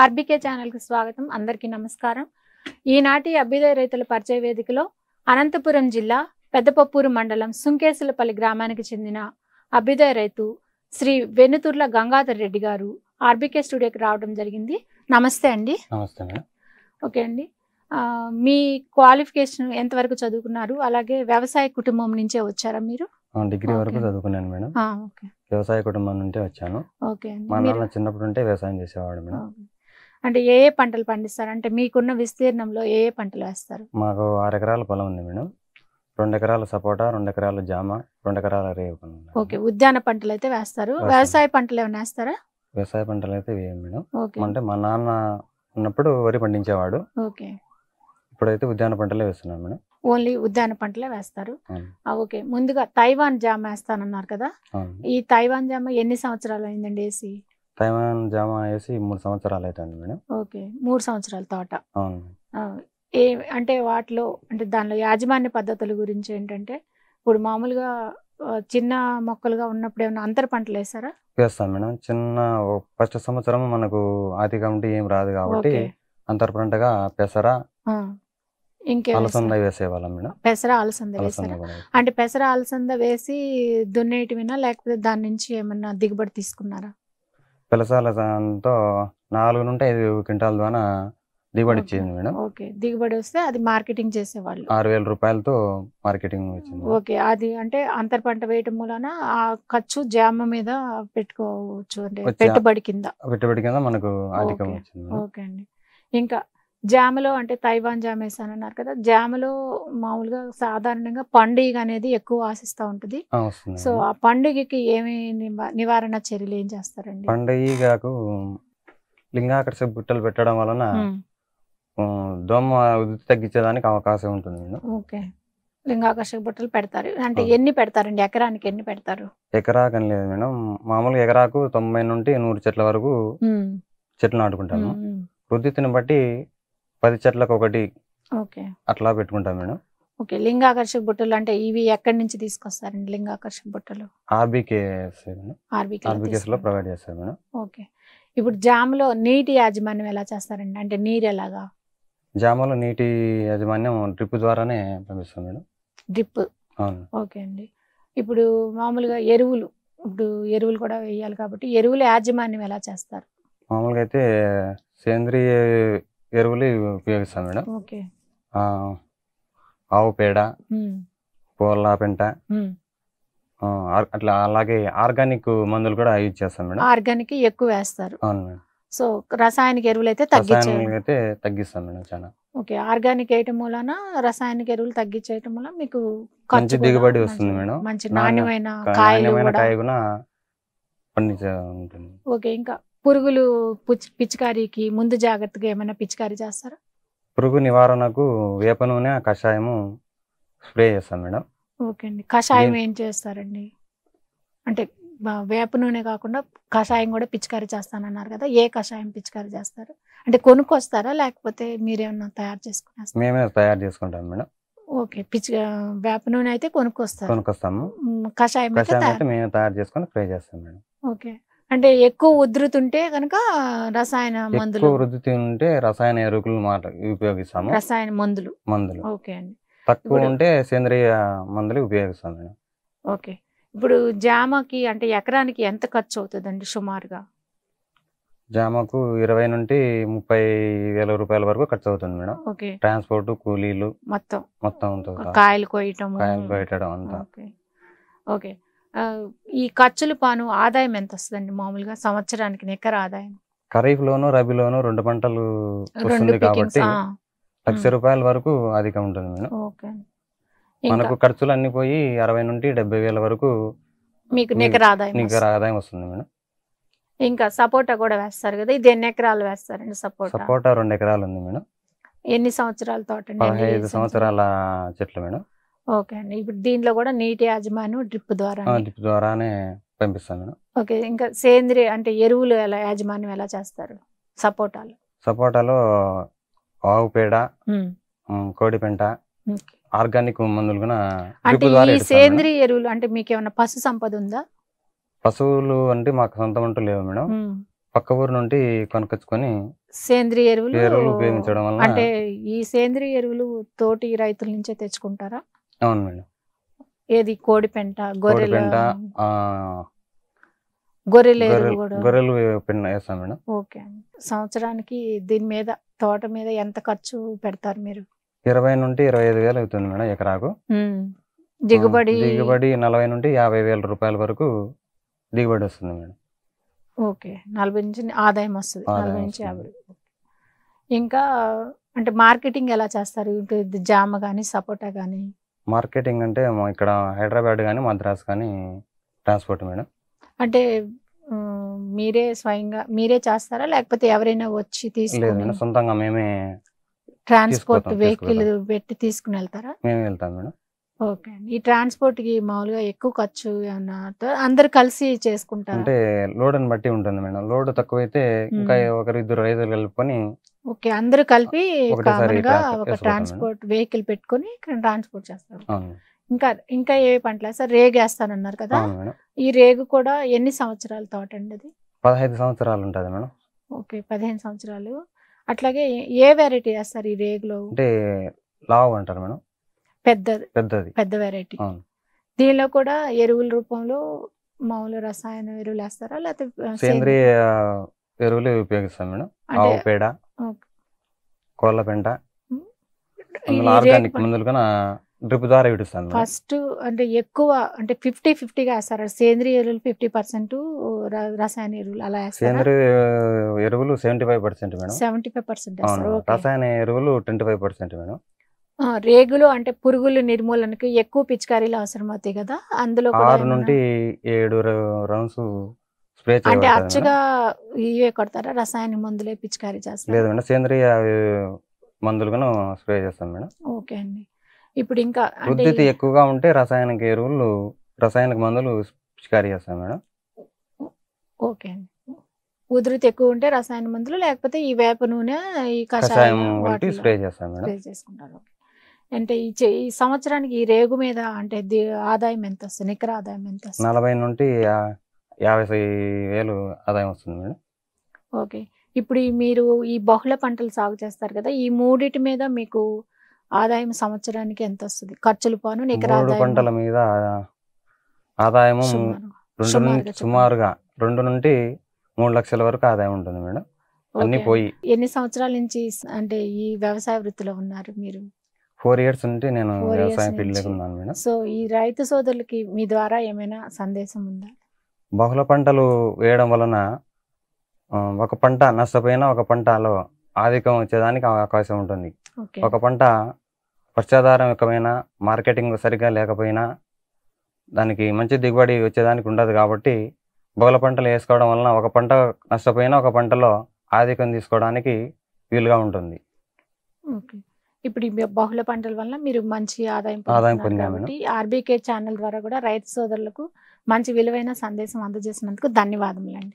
RBK ఛానల్కి స్వాగతం. అందరికీ నమస్కారం. ఈనాటి అభ్యుదయ రైతుల పరిచయ వేదికలో అనంతపురం జిల్లా పెద్దపప్పూరు మండలం సుంకేసులపల్లి గ్రామానికి చెందిన అభ్యుదయ రైతు శ్రీ వెనుతుర్ల గంగాధర్ రెడ్డి గారు ఆర్బీకే స్టూడియోకి రావడం జరిగింది. నమస్తే అండి. నమస్తే ఓకే అండి. మీ క్వాలిఫికేషన్ ఎంతవరకు చదువుకున్నారు? అలాగే వ్యవసాయ కుటుంబం నుంచే వచ్చారా మీరు? డిగ్రీ వరకు. చదువుకున్నాను మేడం. వ్యవసాయ కుటుంబం నుండి వచ్చాను. ఓకే అండి. మా నాన్న చిన్నప్పటి నుండే వ్యవసాయం చేసేవాడు మేడం. అంటే ఏ ఏ పంటలు పండిస్తారు? అంటే మీకున్న విస్తీర్ణంలో ఏ ఏ పంటలు వేస్తారు? మాకు ఆరు ఎకరాల పొలం ఉంది మేడం. రెండు ఎకరాల సపోటా రెండు ఎకరాల జామ రెండు ఎకరాల. ఓకే. ఉద్యాన పంటలు అయితే వేస్తారు. వేస్తాం. వ్యవసాయ పంటలు ఏమైనా వేస్తారా? వ్యవసాయ పంటలు అయితే వేయం మేడం. అంటే మా నాన్న ఉన్నప్పుడు వరి పండించేవాడు. ఓకే. ఇప్పుడైతే ఉద్యాన పంటలే వేస్తున్నాను మేడం. ఓన్లీ ఉద్యాన పంటలే వేస్తారు. ఓకే. ముందుగా తైవాన్ జామ వేస్తానన్నారు కదా. ఈ తైవాన్ జామ ఎన్ని సంవత్సరాలు అయిందండి వేసి? తైవాన్ జామ వేసి మూడు సంవత్సరాలు అవుతుంది మేడం. ఓకే మూడు సంవత్సరాల తోట. అవును. ఏ అంటే వాటిలో అంటే దానిలో యాజమాన్య పద్ధతుల గురించి ఏంటంటే ఇప్పుడు మామూలుగా చిన్న మొక్కలుగా ఉన్నప్పుడు ఏమైనా అంతర పంటలు వేసారా వేస్తాం మేడం. చిన్న ఫస్ట్ సంవత్సరం మనకు ఆర్థిక కమిటీ ఏం రాదు కాబట్టి అంతర పంటగా పెసర ఆ. ఇంకేం అలసంద? వేసేవాళ్ళం మేడం. పెసర అలసంద వేసారా అంటే పెసర అలసంద వేసి దున్నేటివినా? లేకపోతే దాని నుంచి ఏమన్నా దిగుబడి తీసుకున్నారా? పిలసాలతో నాలుగు నుండి ఐదు క్వింటాల ద్వారా దిగుబడి ఇచ్చింది మేడం. ఓకే. దిగుబడి వస్తే అది మార్కెటింగ్ చేసేవాళ్ళు. ఆరు వేల రూపాయలతో మార్కెటింగ్ వచ్చింది ఓకే. అది అంటే అంతర్ పంట వేయటం మూలన ఆ ఖర్చు జామ మీద పెట్టుకోవచ్చు అంటే పెట్టుబడి కింద. పెట్టుబడి కింద మనకు అధికం. వచ్చింది. ఓకే అండి. ఇంకా జామలో అంటే తైవాన్ జామ వేసానన్నారు కదా జామలో మామూలుగా సాధారణంగా పండుగ అనేది ఎక్కువ ఆశిస్తూ ఉంటుంది. సో. ఆ పండుగకి ఏమి నివా- నివారణ చర్యలు ఏం చేస్తారండి? పండుగకు లింగాకర్ష బుట్టలు పెట్టడం వలన దోమ ఉధృతి తగ్గించేదానికి అవకాశం ఉంటుంది ఓకే. లింగాకర్షక బుట్టలు పెడతారు. అంటే. ఎన్ని పెడతారండి? ఎకరానికి ఎన్ని పెడతారు? ఎకరాకు అని లేదు మేడం. మామూలుగా ఎకరాకు తొంభై నుండి నూరు చెట్ల వరకు చెట్లు నాటుకుంటాము. వృద్ధిని బట్టి పది చెట్లకు ఒకటి ఓకే. అట్లా పెట్టుకుంటాం మేడం. ఓకే లింగాకర్షక బుట్టలు అంటే ఇవి ఎక్కడి నుంచి తీసుకొస్తారండి లింగాకర్షక బుట్టలు? ఆర్బీకే ఆర్బీకే ఆర్బీకేస్లో ప్రొవైడ్ చేస్తారు మేడం. ఓకే. ఇప్పుడు జామ్లో నీటి యాజమాన్యం ఎలా చేస్తారండి? అంటే నీరు ఎలాగా? జామలో నీటి యాజమాన్యం డ్రిప్ ద్వారానే పంపిస్తాం మేడం. డ్రిప్? అవును. ఓకే అండి. ఇప్పుడు మామూలుగా ఎరువులు ఇప్పుడు ఎరువులు కూడా వేయాలి కాబట్టి ఎరువుల యాజమాన్యం ఎలా చేస్తారు? మామూలుగా అయితే సేంద్రియ ఎరువులు ఉపయోగిస్తాం మేడం. ఆవు పేడ కోళ్ళ పెంట అట్లా అలాగే ఆర్గానిక్ మందులు కూడా యూజ్ చేస్తాం మేడం. ఆర్గానిక్ ఎక్కువ వేస్తారు. అవును మేడం. సో రసాయనిక ఎరువులు అయితే అయితే తగ్గిస్తాం మేడం చాలా. ఓకే ఆర్గానిక్ వేయటం మూలన రసాయనిక ఎరువులు తగ్గించేయటం వల్ల మీకు మంచి దిగుబడి వస్తుంది మేడం. మంచి నాణ్య- నాణ్యమైన కాయ కూడా పండించే ఉంటుంది ఓకే ఇంకా పురుగులు పుచ్- పిచికారీకి ముందు జాగ్రత్తగా ఏమైనా పిచికారీ చేస్తారా? పురుగు నివారణకు వేప నూనె కషాయము స్ప్రే చేస్తాం మేడం. ఓకే అండి. కషాయం ఏం చేస్తారండి? అంటే బ- వేప నూనె కాకుండా కషాయం కూడా పిచికారీ చేస్తానన్నారు కదా ఏ కషాయం పిచికారీ చేస్తారు? అంటే కొనుక్కొస్తారా లేకపోతే మీరేమన్నా తయారు చేసుకునేస్తారా? మేమే తయారు చేసుకుంటాం మేడం. ఓకే. పిచ్చి వేప నూనె అయితే కొనుక్కొస్తారు. కొనుక్కొస్తాము. కషాయం అయితే కషాయం తయారు మేమే తయారు చేసుకొని స్ప్రే చేస్తాం మేడం. ఓకే. అంటే ఎక్కువ ఉధృతుంటే కనుక రసాయన మందులు. వృద్ధి ఉంటే రసాయన ఎరువులు మాట ఉపయోగిస్తాము. రసాయన మందులు. మందులు. ఓకే అండి. తక్కువ ఉంటే సేంద్రియ మందులు ఉపయోగిస్తాం ఓకే. ఇప్పుడు జామకి అంటే ఎకరానికి ఎంత ఖర్చు అవుతుందండి సుమారుగా? జామకు ఇరవై నుండి ముప్పై వేల రూపాయల వరకు ఖర్చు అవుతుంది మేడం. ఓకే. ట్రాన్స్పోర్ట్ కూలీలు మొత్తం. మొత్తం కాయలు కోయటం కాయలు పెట్టడం అంతా. ఓకే. ఓకే. ఈ ఖర్చులు పాను ఆదాయం ఎంత వస్తుందండి మామూలుగా? సంవత్సరానికి నికర ఆదాయం? ఖరీఫ్ లోను రబీలోను రెండు పంటలు వస్తుంది కాబట్టి లక్ష రూపాయల వరకు అధికం ఉంటుంది మేడం. ఓకే మనకు ఖర్చులు అన్ని పోయి అరవై నుండి డెబ్బై వేల వరకు మీకు నికర ఆదాయం నికర. ఆదాయం వస్తుంది మేడం. ఇంకా సపోటా కూడా వేస్తారు కదా? ఇది ఎన్ని ఎకరాలు వేస్తారండి సపోటా? సపోటా రెండు ఎకరాలు ఉంది మేడం. ఎన్ని సంవత్సరాల తోట పదహైదు సంవత్సరాల? చెట్లు మేడం. ఓకే అండి. ఇప్పుడు దీంట్లో కూడా నీటి యాజమాన్యం డ్రిప్ ద్వారా డ్రిప్ ద్వారానే పంపిస్తాం మేడం. ఓకే. ఇంకా సేంద్రియ అంటే ఎరువులు ఎలా యాజమాన్యం ఎలా చేస్తారు? సపోటాలు. సపోటాలో ఆవు పేడ కోడి పెంట. ఆర్గానిక్ మందులు కూడా అంటే ఈ. సేంద్రియ ఎరువులు అంటే మీకు ఏమైనా పశు సంపద ఉందా? పశువులు అంటే మాకు సొంతం అంటూ లేవు మేడం. పక్క ఊరు నుండి కొనుకొచ్చుకొని సేంద్రియ ఎరువులు ఎరువులు ఉపయోగించడం వల్ల అంటే ఈ సేంద్రియ ఎరువులు తోటి రైతుల నుంచే తెచ్చుకుంటారా? అవును మేడం. ఏది? కోడి పెంట గొర్రెల పెంట, గొర్రెల వేస్తాం మేడం. ఓకే. సంవత్సరానికి దీని మీద తోట మీద ఎంత ఖర్చు పెడతారు మీరు? ఇరవై నుండి ఇరవై ఐదు వేలు అవుతుంది మేడం ఎకరాకు. దిగుబడి దిగుబడి నలభై నుండి యాభై వేల రూపాయల వరకు దిగుబడి వస్తుంది మేడం. ఓకే. నలభై నుంచి ఆదాయం వస్తుంది. నలభై నుంచి. యాభై. ఇంకా అంటే మార్కెటింగ్ ఎలా చేస్తారు? జామ కానీ సపోటా కానీ మార్కెటింగ్ అంటే ఇక్కడ హైదరాబాద్ కానీ మద్రాస్ కానీ ట్రాన్స్పోర్ట్ మేడం అంటే మీరే స్వయంగా మీరే చేస్తారా లేకపోతే ఎవరైనా వచ్చి తీసుకుని సొంతంగా మేమే ట్రాన్స్పోర్ట్ వెహికల్. పెట్టి తీసుకుని వెళ్తారా మేమే వెళ్తాం మేడం ఓకే అండి ఈ ట్రాన్స్పోర్ట్కి మామూలుగా ఎక్కువ ఖర్చు? అందరు కలిసి చేసుకుంటారా అంటే లోడ్ని బట్టి ఉంటుంది మేడం లోడ్ తక్కువైతే ఇంకా మ్మ్. ఒకరు ఇద్దరు రైతులు కలుపుకొని ఓకే. అందరూ కలిపి కామన్గా ఒక ట్రాన్స్పోర్ట్ వెహికల్ పెట్టుకొని ట్రాన్స్పోర్ట్ చేస్తారు. ఇంకా ఇంకా ఏ పంటలు? సార్ రేగు వేస్తానన్నారు కదా. ఈ రేగు కూడా ఎన్ని సంవత్సరాల తోట అండి అది? పదహైదు సంవత్సరాలు ఉంటుంది మేడం. ఓకే. పదిహేను సంవత్సరాలు. అట్లాగే ఏ వెరైటీ వేస్తారు ఈ రేగులో? అంటే లావు అంటారు మేడం. పెద్ద పెద్దది. పెద్ద వెరైటీ. దీనిలో కూడా ఎరువుల రూపంలో మామూలు రసాయన ఎరువులు వేస్తారా? లేకపోతే సేంద్రియ ఎరువులు ఉపయోగిస్తాం మేడం. ఆవు పేడ. కోళ్ళ పెంట. ఆర్గానిక్ మందులు కన్నా డ్రిప్ ద్వారా ఇడుస్తాం మేడం ఫస్ట్ అంటే ఎక్కువ అంటే ఫిఫ్టీ ఫిఫ్టీగా వేస్తారా? సేంద్రియ ఎరువులు ఫిఫ్టీ పర్సెంట్ రసాయన ఎరువులు అలా సేంద్రియ ఎరువులు seventy five percent madam. Seventy five percent రసాయన ఎరువులు ట్వంటీ ఫైవ్ పర్సెంట్ మేడం. రేగులు అంటే పురుగులు నిర్మూలనకి ఎక్కువ పిచికారీలు అవసరం అవుతాయి కదా? అందులో ఆరు నుండి ఏడు రౌండ్స్ అంటే చేయబడతాయి మేడం. అచ్చగా ఇవే కొడతారా? రసాయన మందులే పిచికారీ చేస్తారు? లేదు మేడం సేంద్రియ మందులు కన్నా స్ప్రే చేస్తాం మేడం. ఓకే అండి. ఇప్పుడు ఇంకా అంటే ఉద్ధృతి ఎక్కువగా ఉంటే రసాయనిక ఎరువులు రసాయనిక మందులు పిచికారీ చేస్తాం మేం ఓకే అండి. ఉధృతి ఎక్కువ ఉంటే రసాయన మందులు లేకపోతే ఈ వేప నూనె ఈ కషాయం స్ప్రే చేస్తాం మేడం. స్ప్రే చేసుకుంటారు. అంటే ఈ సంవత్సరానికి ఈ రేగు మీద అంటే ఆదాయం ఎంత వస్తుంది? నికర ఆదాయం ఎంత వస్తుంది? నలభై నుండి యాభై వేలు ఆదాయం వస్తుంది మేడం ఓకే ఇప్పుడు మీరు ఈ బహుళ పంటలు సాగు చేస్తారు కదా ఈ మూడిటి మీద మీకు ఆదాయం సంవత్సరానికి ఎంత వస్తుంది ఖర్చులు పోను నికర మూడు పంటల మీద ఆదాయము. రెండు సుమారుగా. సుమారుగా రెండు నుండి మూడు లక్షల వరకు ఆదాయం ఉంటుంది మేడం అన్ని. పోయి ఎన్ని సంవత్సరాల నుంచి అంటే ఈ వ్యవసాయ వృత్తిలో ఉన్నారు మీరు ఫోర్ ఇయర్స్ నుండి నేను వ్యవసాయం ఫీల్డ్. ఉన్నాను మేడం సో ఈ రైతు సోదరులకి మీ ద్వారా ఏమైనా సందేశం ఉందా బహుళ పంటలు వేయడం వలన ఒక పంట నష్టపోయినా ఒక పంటలో ఆధిక్యం వచ్చేదానికి అవకాశం ఉంటుంది. ఒక పంట వర్షాధారం ఎక్కువైనా మార్కెటింగ్ సరిగ్గా లేకపోయినా దానికి మంచి దిగుబడి వచ్చేదానికి ఉండదు కాబట్టి బహుళ పంటలు వేసుకోవడం వలన ఒక పంట నష్టపోయినా ఒక పంటలో ఆధిక్యం తీసుకోవడానికి వీలుగా ఉంటుంది. ఇప్పుడు బహుళ పంటల వల్ల మీరు మంచి ఆదాయం ఆదాయం పొందాము ఆర్బీకే ఛానల్ ద్వారా కూడా రైతు సోదరులకు మంచి విలువైన సందేశం అందజేసినందుకు ధన్యవాదములండి.